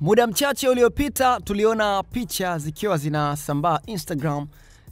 Muda mchache uliopita tuliona picha zikiwa zinasambaa Instagram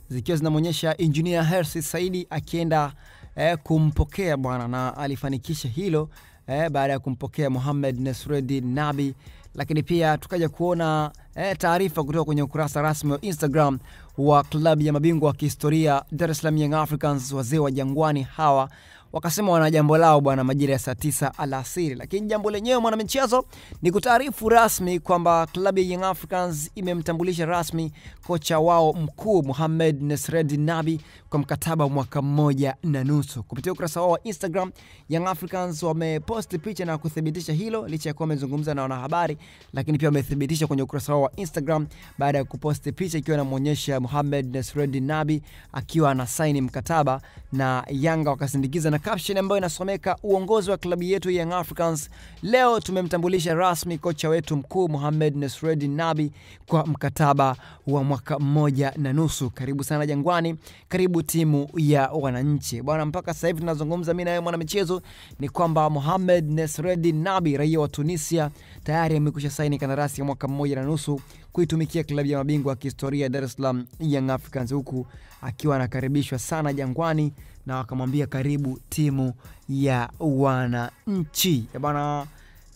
zikiwa zinamwonyesha injinia Hersi Saidi akienda eh, kumpokea bwana na alifanikisha hilo eh, baada ya kumpokea Mohamed Nasreddin Nabi, lakini pia tukaja kuona eh, taarifa kutoka kwenye ukurasa rasmi wa Instagram wa klabu ya mabingwa wa kihistoria Dar es Salaam Young Africans, wazee wa Jangwani hawa wakasema wana jambo lao bwana majira ya saa tisa alasiri, lakini jambo lenyewe mwanamichezo ni kutaarifu rasmi kwamba klabu ya Young Africans imemtambulisha rasmi kocha wao mkuu Mohamed Nasreddin Nabi kwa mkataba wa mwaka mmoja na nusu. Kupitia ukurasa wao wa Instagram, Young Africans wameposti picha na kuthibitisha hilo, licha ya kuwa wamezungumza na wanahabari, lakini pia wamethibitisha kwenye ukurasa wao wa Instagram baada ya kuposti picha ikiwa inamwonyesha Mohamed Nasreddin Nabi akiwa anasaini mkataba na Yanga, wakasindikiza na caption ambayo inasomeka uongozi wa klabu yetu Young Africans leo tumemtambulisha rasmi kocha wetu mkuu Mohamed Nasreddin Nabi kwa mkataba wa mwaka mmoja na nusu. Karibu sana Jangwani, karibu timu ya wananchi bwana. Mpaka sasa hivi tunazungumza mimi na wewe mwanamichezo, ni kwamba Mohamed Nasreddin Nabi raia wa Tunisia tayari amekwisha saini kandarasi ya mwaka mmoja na nusu kuitumikia klabu ya mabingwa wa kihistoria Dar es Salaam Young Africans, huku akiwa anakaribishwa sana Jangwani na wakamwambia karibu timu ya wananchi bana.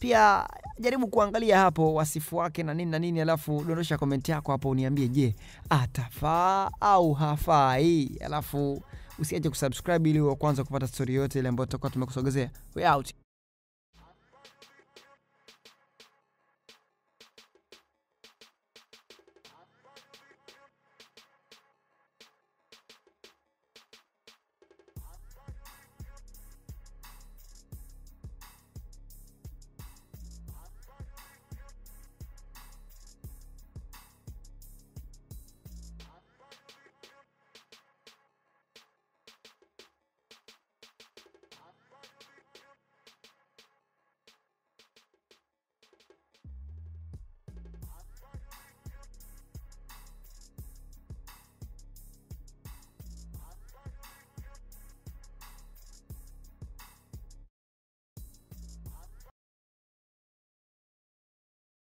Pia jaribu kuangalia hapo wasifu wake na nini na nini, alafu dondosha komenti yako hapo, uniambie, je, atafaa au hafai? Alafu usiache kusubscribe ili wa kwanza kupata stori yote ile ambayo tutakuwa tumekusogezea. We out.